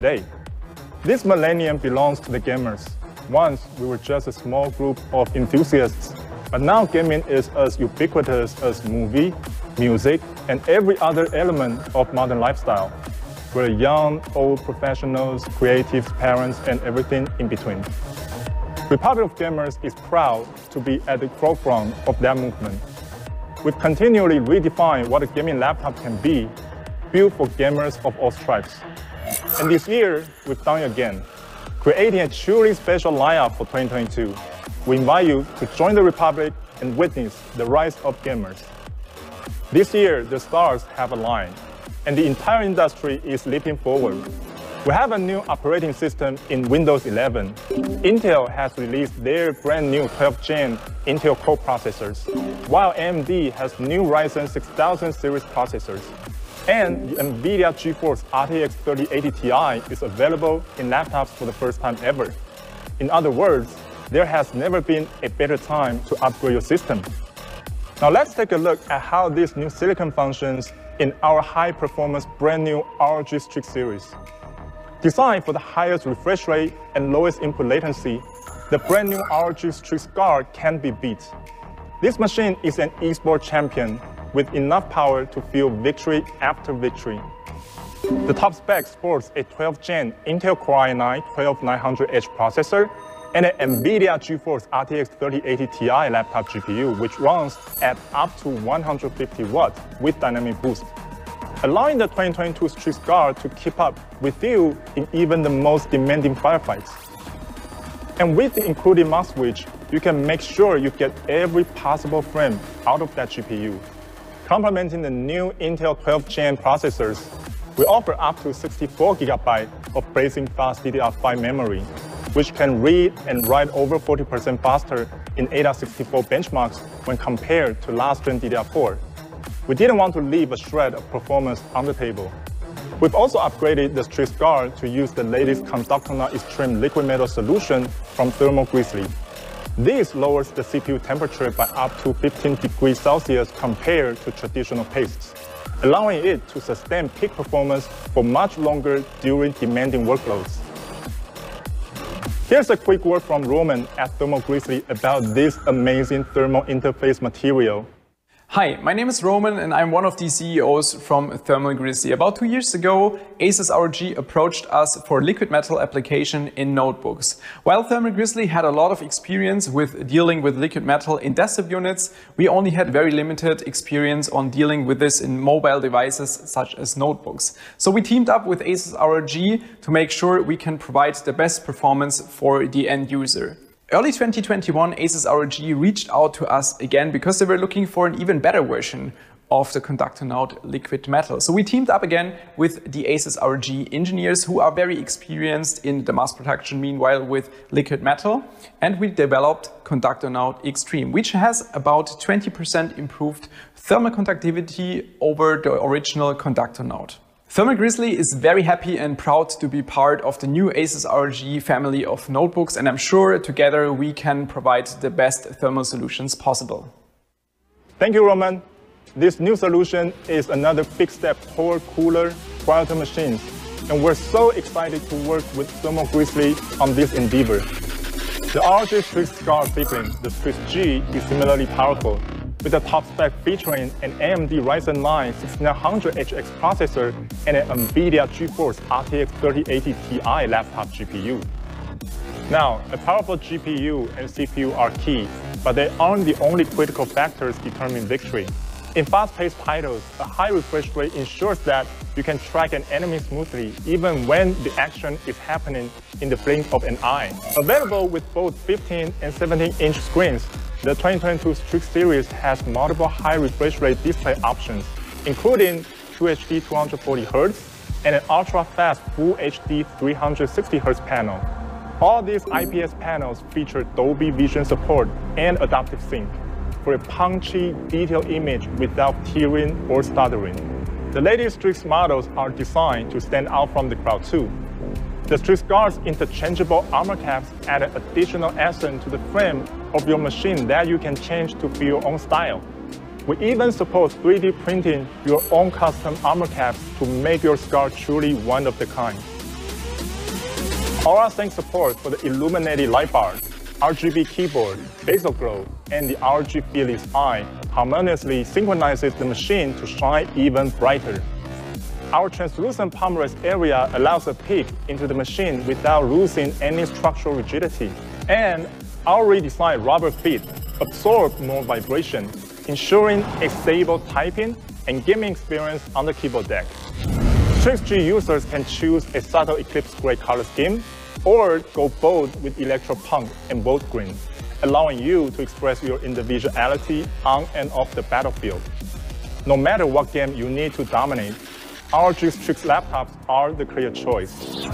today. This millennium belongs to the gamers. Once, we were just a small group of enthusiasts, but now gaming is as ubiquitous as movie, music, and every other element of modern lifestyle. We're young, old professionals, creatives, parents, and everything in between. Republic of Gamers is proud to be at the forefront of that movement. We've continually redefined what a gaming laptop can be, built for gamers of all stripes. And this year, we've done it again, creating a truly special lineup for 2022. We invite you to join the Republic and witness the rise of gamers. This year, the stars have aligned, and the entire industry is leaping forward. We have a new operating system in Windows 11. Intel has released their brand new 12th gen Intel Core processors, while AMD has new Ryzen 6000 series processors. And the NVIDIA GeForce RTX 3080 Ti is available in laptops for the first time ever. In other words, there has never been a better time to upgrade your system. Now let's take a look at how this new silicon functions in our high-performance brand new ROG Strix series. Designed for the highest refresh rate and lowest input latency, the brand new ROG Strix Scar can be beat. This machine is an esports champion with enough power to fuel victory after victory. The top spec sports a 12th gen Intel Core i9 12900H processor and an NVIDIA GeForce RTX 3080 Ti laptop GPU, which runs at up to 150 watts with dynamic boost, allowing the 2022 Strix Scar to keep up with you in even the most demanding firefights. And with the included MUX switch, you can make sure you get every possible frame out of that GPU. Complementing the new Intel 12th gen processors, we offer up to 64 gigabytes of blazing fast DDR5 memory, which can read and write over 40% faster in AIDA64 benchmarks when compared to last-gen DDR4. We didn't want to leave a shred of performance on the table. We've also upgraded the Strix Scar to use the latest Conductonaut Extreme liquid metal solution from Thermal Grizzly. This lowers the CPU temperature by up to 15 degrees Celsius compared to traditional pastes, allowing it to sustain peak performance for much longer during demanding workloads. Here's a quick word from Roman at Thermal Grizzly about this amazing thermal interface material. Hi, my name is Roman and I'm one of the CEOs from Thermal Grizzly. About two years ago, Asus ROG approached us for liquid metal application in notebooks. While Thermal Grizzly had a lot of experience with dealing with liquid metal in desktop units, we only had very limited experience on dealing with this in mobile devices such as notebooks. So we teamed up with Asus ROG to make sure we can provide the best performance for the end user. Early 2021, Asus ROG reached out to us again because they were looking for an even better version of the Conductonaut liquid metal. So we teamed up again with the Asus ROG engineers who are very experienced in the mass production meanwhile with liquid metal and we developed Conductonaut Extreme which has about 20% improved thermal conductivity over the original Conductonaut. Thermal Grizzly is very happy and proud to be part of the new Asus ROG family of notebooks and I'm sure together we can provide the best thermal solutions possible. Thank you, Roman. This new solution is another big step toward cooler, quieter machines, and we're so excited to work with Thermal Grizzly on this endeavor. The ROG Strix Scar fitting, the Strix G, is similarly powerful, with the top spec featuring an AMD Ryzen 9 6900HX processor and an NVIDIA GeForce RTX 3080 Ti laptop GPU. Now, a powerful GPU and CPU are key, but they aren't the only critical factors determining victory. In fast-paced titles, a high refresh rate ensures that you can track an enemy smoothly even when the action is happening in the blink of an eye. Available with both 15 and 17-inch screens, the 2022 Strix series has multiple high refresh rate display options, including QHD 240Hz and an ultra-fast Full HD 360Hz panel. All these IPS panels feature Dolby Vision support and adaptive sync for a punchy, detailed image without tearing or stuttering. The latest Strix models are designed to stand out from the crowd too, the Strix Scar's interchangeable armor caps add an additional accent to the frame of your machine that you can change to fit your own style. We even support 3D printing your own custom armor caps to make your scar truly one of the kind. Aura Sync support for the illuminated light bar, RGB keyboard, bezel glow, and the ROG Fearless Eye harmoniously synchronizes the machine to shine even brighter. Our translucent palm area allows a peek into the machine without losing any structural rigidity. And our redesigned rubber feet absorb more vibration, ensuring a stable typing and gaming experience on the keyboard deck. Strix G users can choose a subtle Eclipse gray color scheme or go bold with Electro Punk and Volt Green, allowing you to express your individuality on and off the battlefield. No matter what game you need to dominate, our G Strix laptops are the clear choice.